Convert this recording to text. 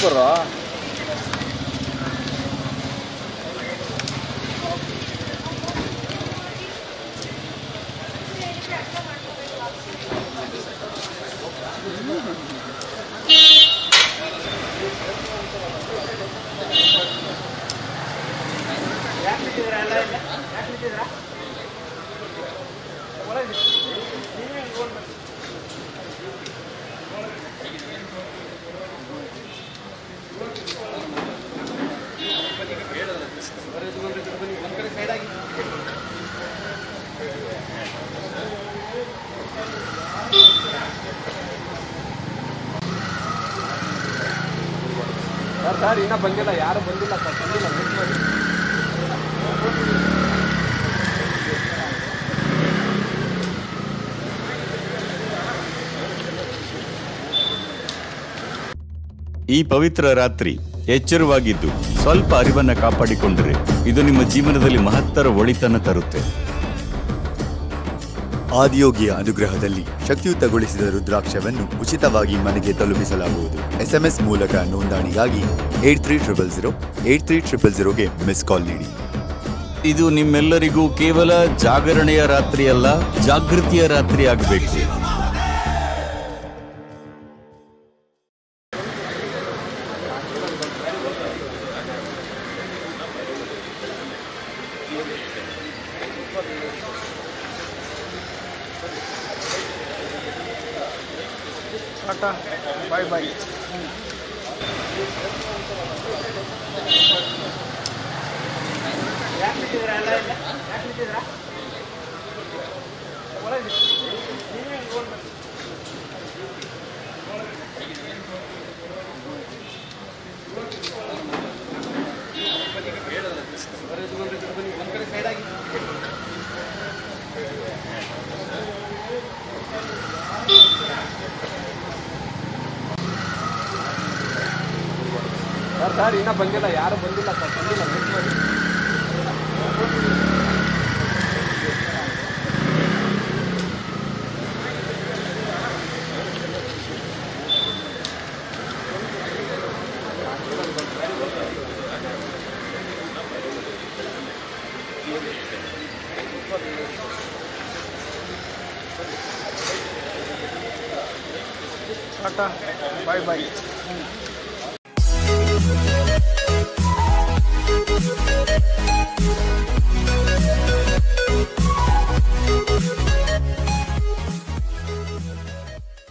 不啦 sir sir ಬಂದಿಲ್ಲ, ಯಾರು ಬಂದಿಲ್ಲ ಸರ್ ಬಂದಿಲ್ಲ ವೇಟ್ ಮಾಡಿ. ಈ ಪವಿತ್ರ ರಾತ್ರಿ ಎಚ್ಚರವಾಗಿದ್ದು ಸ್ವಲ್ಪ ಅರಿವನ್ನು ಕಾಪಾಡಿಕೊಂಡರೆ ಇದು ನಿಮ್ಮ ಜೀವನದಲ್ಲಿ ಮಹತ್ತರ ಒಳಿತನ ತರುತ್ತೆ. ಆದಿಯೋಗಿಯ ಅನುಗ್ರಹದಲ್ಲಿ ಶಕ್ತಿಯುತಗೊಳಿಸಿದ ರುದ್ರಾಕ್ಷವನ್ನು ಉಚಿತವಾಗಿ ಮನೆಗೆ ತಲುಪಿಸಲಾಗುವುದು. ಎಸ್ಎಂಎಸ್ ಮೂಲಕ ನೋಂದಣಿಗಾಗಿ eight three triple zero eight three triple ಜೀರೋಗೆ miss call ನೀಡಿ. ಇದು ನಿಮ್ಮೆಲ್ಲರಿಗೂ ಕೇವಲ ಜಾಗರಣೆಯ ರಾತ್ರಿಯಲ್ಲ ಜಾಗೃತಿಯ ರಾತ್ರಿ ಆಗಬೇಕು. Tata. Bye bye sir sir ಇನ್ನೂ ಬಂದಿಲ್ಲ ಯಾರು ಬಂದಿಲ್ಲ ಸರ್ ಬಂದಿಲ್ಲ ವೇಟ್ ಮಾಡಿ. ಟಾಟಾ ಬಾಯ್ ಬಾಯ್